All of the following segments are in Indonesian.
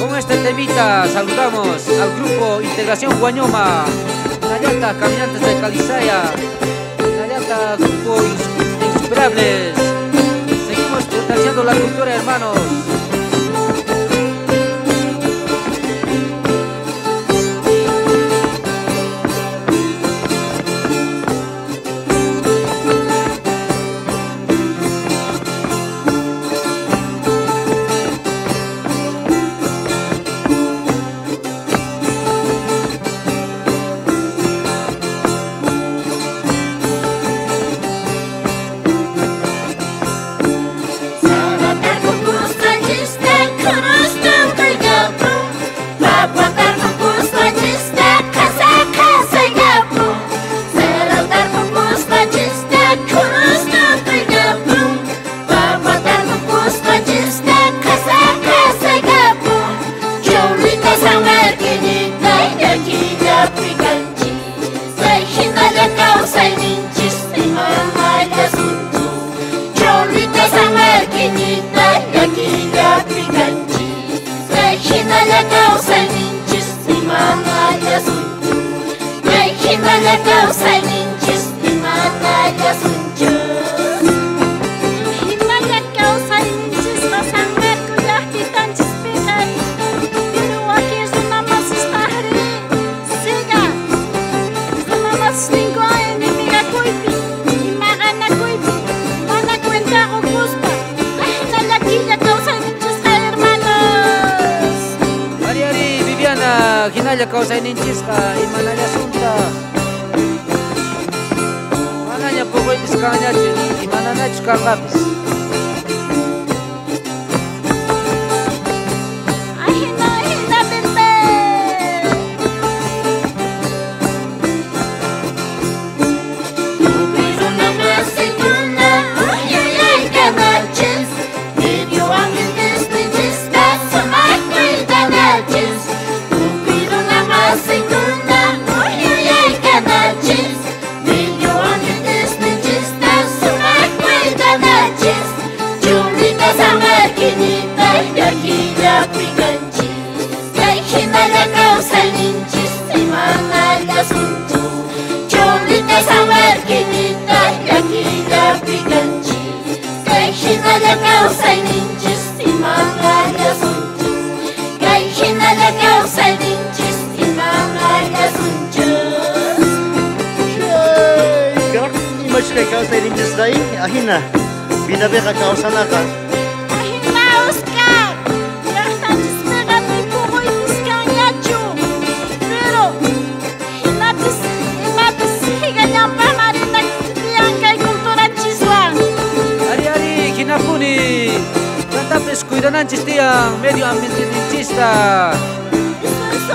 Con este temita saludamos al grupo Integración Guañoma, Nayata Caminantes de Calizaya, Nayata Grupo Insuperables. Seguimos potenciando la cultura, hermanos. Nalegał sem mincis, imana Jezu. Niech i nalegał kawsay ninchishqa imanalla sunta manaña puquypis kanñachu imananachu kanqapis Imagine kau sa ining disday, ahina. Binabi ka kau sana ka. Ahina, Oscar! Gasta despega ni pugoy diskanyachu. Pero, hinapis, hinapis, higanyang pamarin nagtitiyan kay kultura chiswang. Ari-ari, kinapuni. Tantapes cuidananchis tiang medio ambiente ninchista. Eso, eso,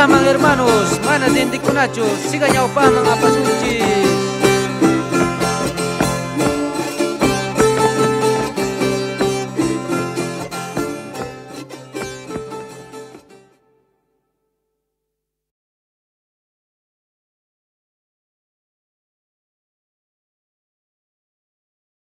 pa mga hermanos, manatin di kunacho, siganyaw pa mga pasuyo.